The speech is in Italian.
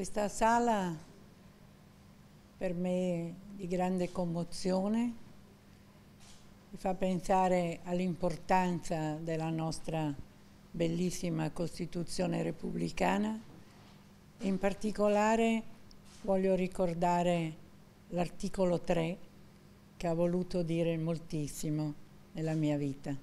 Questa sala per me di grande commozione mi fa pensare all'importanza della nostra bellissima Costituzione repubblicana in particolare voglio ricordare l'articolo 3 che ha voluto dire moltissimo nella mia vita.